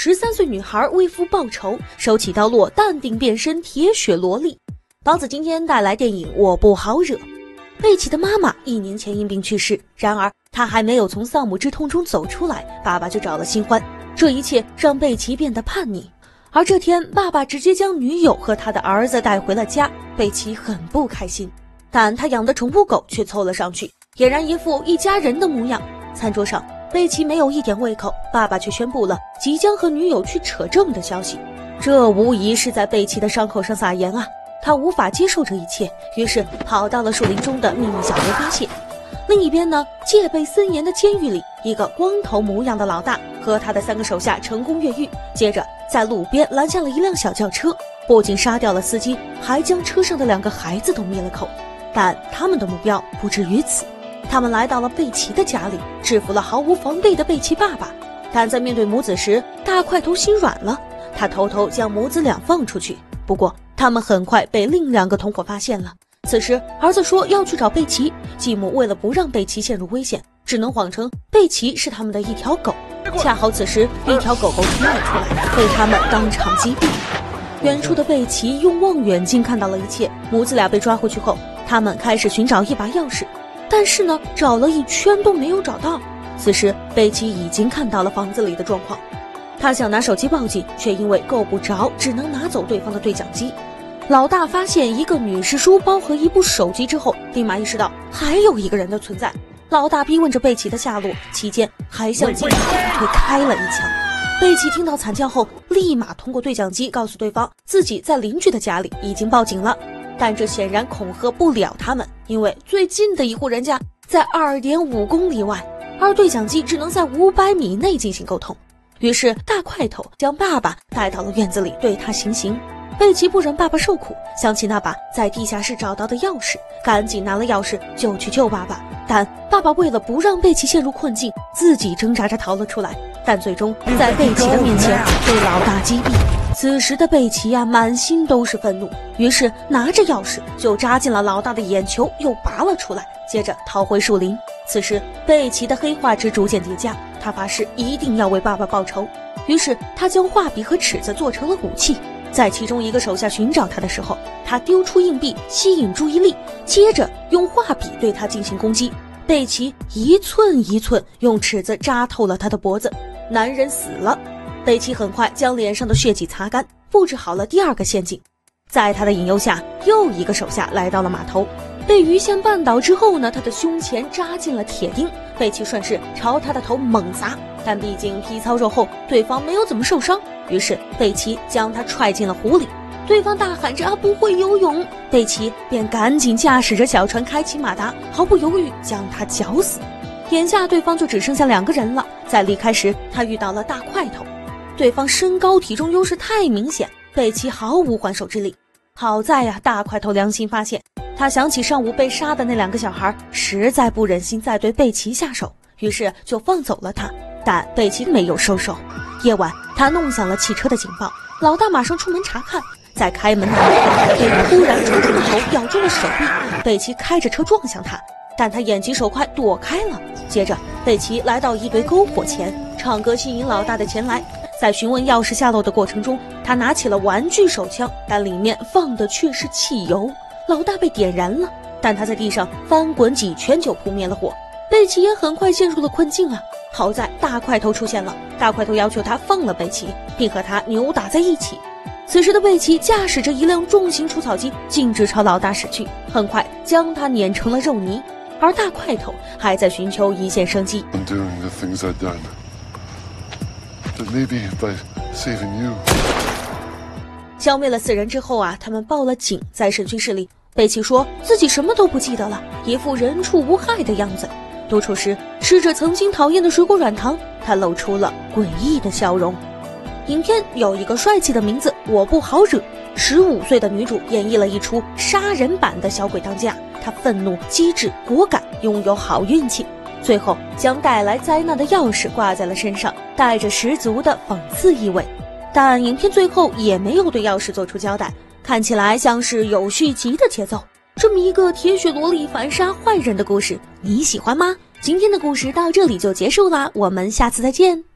十三岁女孩为父报仇，手起刀落，淡定变身铁血萝莉。包子今天带来电影《我不好惹》。贝奇的妈妈一年前因病去世，然而她还没有从丧母之痛中走出来，爸爸就找了新欢。这一切让贝奇变得叛逆。而这天，爸爸直接将女友和他的儿子带回了家，贝奇很不开心。但他养的宠物狗却凑了上去，俨然一副一家人的模样。餐桌上。贝奇没有一点胃口，爸爸却宣布了即将和女友去扯证的消息，这无疑是在贝奇的伤口上撒盐啊！他无法接受这一切，于是跑到了树林中的秘密小屋发泄。另一边呢，戒备森严的监狱里，一个光头模样的老大和他的三个手下成功越狱，接着在路边拦下了一辆小轿车，不仅杀掉了司机，还将车上的两个孩子都灭了口。但他们的目标不止于此。他们来到了贝奇的家里，制服了毫无防备的贝奇爸爸。但在面对母子时，大块头心软了，他偷偷将母子俩放出去。不过，他们很快被另两个同伙发现了。此时，儿子说要去找贝奇，继母为了不让贝奇陷入危险，只能谎称贝奇是他们的一条狗。恰好此时，一条狗狗冲了出来，被他们当场击毙。远处的贝奇用望远镜看到了一切。母子俩被抓回去后，他们开始寻找一把钥匙。但是呢，找了一圈都没有找到。此时，贝奇已经看到了房子里的状况，他想拿手机报警，却因为够不着，只能拿走对方的对讲机。老大发现一个女士书包和一部手机之后，立马意识到还有一个人的存在。老大逼问着贝奇的下落，期间还向警察推开了一枪。贝奇听到惨叫后，立马通过对讲机告诉对方自己在邻居的家里已经报警了。但这显然恐吓不了他们，因为最近的一户人家在二点五公里外，而对讲机只能在五百米内进行沟通。于是大块头将爸爸带到了院子里，对他行刑。贝奇不忍爸爸受苦，想起那把在地下室找到的钥匙，赶紧拿了钥匙就去救爸爸。但爸爸为了不让贝奇陷入困境，自己挣扎着逃了出来，但最终在贝奇的面前被老大击毙。此时的贝奇呀，满心都是愤怒，于是拿着钥匙就扎进了老大的眼球，又拔了出来，接着逃回树林。此时，贝奇的黑化值逐渐叠加，他发誓一定要为爸爸报仇。于是，他将画笔和尺子做成了武器，在其中一个手下寻找他的时候，他丢出硬币吸引注意力，接着用画笔对他进行攻击。贝奇一寸一寸用尺子扎透了他的脖子，男人死了。贝奇很快将脸上的血迹擦干，布置好了第二个陷阱。在他的引诱下，又一个手下来到了码头，被鱼线绊倒之后呢，他的胸前扎进了铁钉。贝奇顺势朝他的头猛砸，但毕竟皮糙肉厚，对方没有怎么受伤，于是贝奇将他踹进了湖里。对方大喊着啊不会游泳，贝奇便赶紧驾驶着小船开启马达，毫不犹豫将他绞死。眼下对方就只剩下两个人了。在离开时，他遇到了大块头。对方身高体重优势太明显，贝奇毫无还手之力。好在呀，大块头良心发现，他想起上午被杀的那两个小孩，实在不忍心再对贝奇下手，于是就放走了他。但贝奇没有收手。夜晚，他弄响了汽车的警报，老大马上出门查看，在开门那一刻，被突然冲出的头咬中了手臂。贝奇开着车撞向他，但他眼疾手快躲开了。接着，贝奇来到一堆篝火前，唱歌吸引老大的前来。在询问钥匙下落的过程中，他拿起了玩具手枪，但里面放的却是汽油。老大被点燃了，但他在地上翻滚几圈就扑灭了火。贝奇也很快陷入了困境啊！好在大块头出现了，大块头要求他放了贝奇，并和他扭打在一起。此时的贝奇驾驶着一辆重型除草机，径直朝老大驶去，很快将他碾成了肉泥。而大块头还在寻求一线生机。Maybe by saving you 消灭了四人之后啊，他们报了警。在审讯室里，贝奇说自己什么都不记得了，一副人畜无害的样子。独处时，吃着曾经讨厌的水果软糖，他露出了诡异的笑容。影片有一个帅气的名字，我不好惹。十五岁的女主演绎了一出杀人版的小鬼当家，她愤怒、机智、果敢，拥有好运气。最后将带来灾难的钥匙挂在了身上，带着十足的讽刺意味。但影片最后也没有对钥匙做出交代，看起来像是有续集的节奏。这么一个铁血萝莉反杀坏人的故事，你喜欢吗？今天的故事到这里就结束啦，我们下次再见。